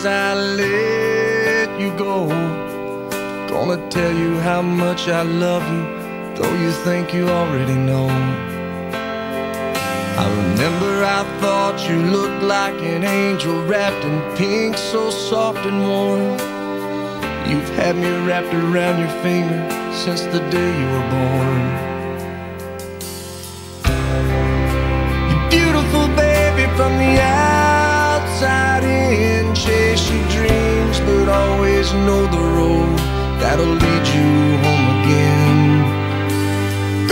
as I let you go. Gonna tell you how much I love you, though you think you already know. I remember I thought you looked like an angel wrapped in pink, so soft and warm. You've had me wrapped around your finger since the day you were born. Know the road that'll lead you home again.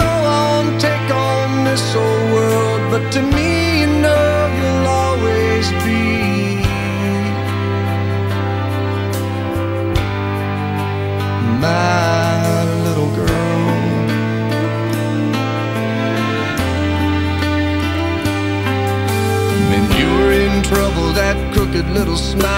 Go on, take on this old world, but to me, you know you'll always be my little girl. When you were in trouble, that crooked little smile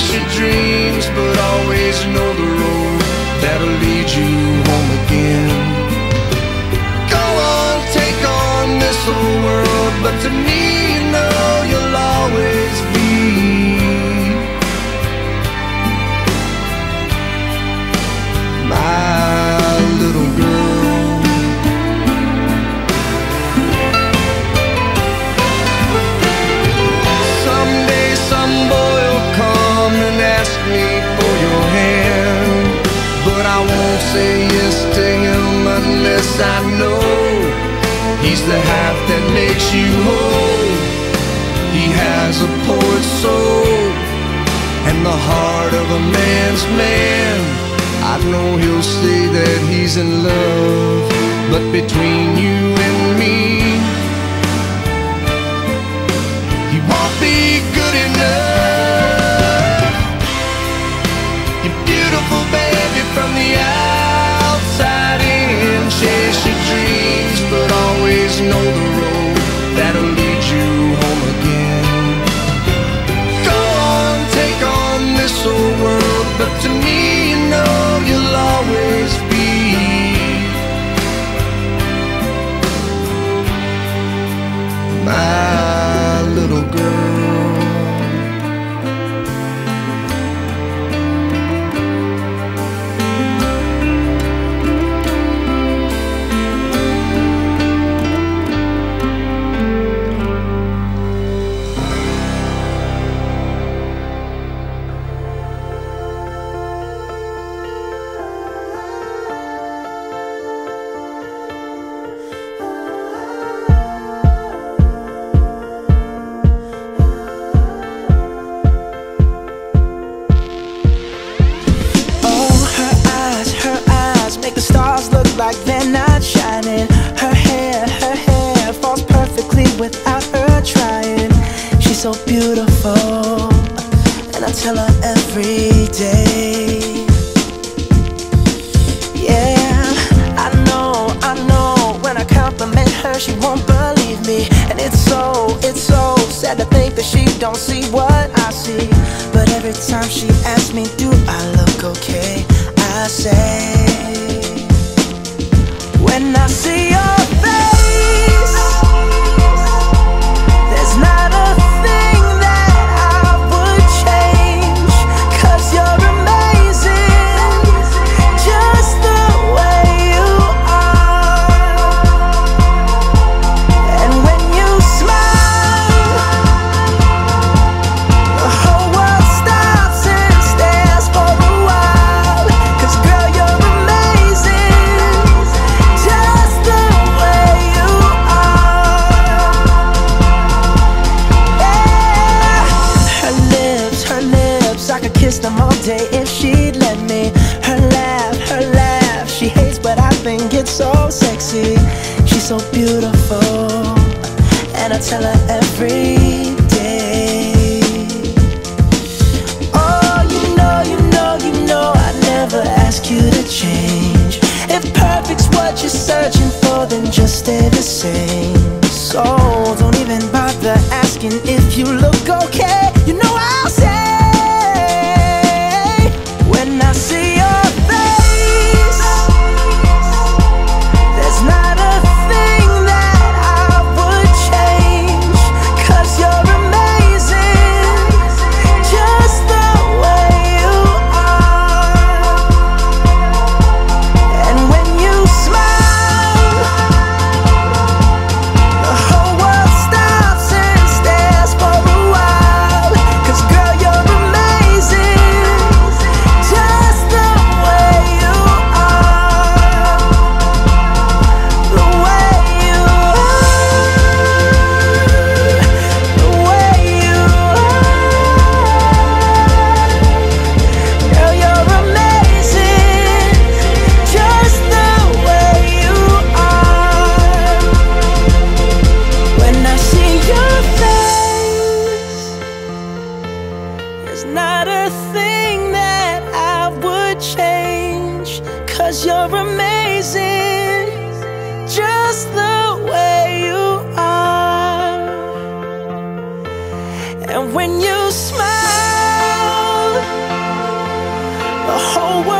Chase your dreams, but always know the road that'll lead you home again. Go on, take on this whole world, but to me, ask me for your hand. But I won't say yes to him unless I know he's the half that makes you whole. He has a poet's soul and the heart of a man's man. I know he'll say that he's in love, but between you won't believe me, and it's so, it's so sad to think that she don't see what I see. But every time she asks me, do I look okay? I say, when I see your sexy, she's so beautiful. And I tell her every day. Oh, you know, you know, you know I never ask you to change. If perfect's what you're searching for Then just stay the same. So don't even bother asking if you look okay. And when you smile, the whole world.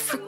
服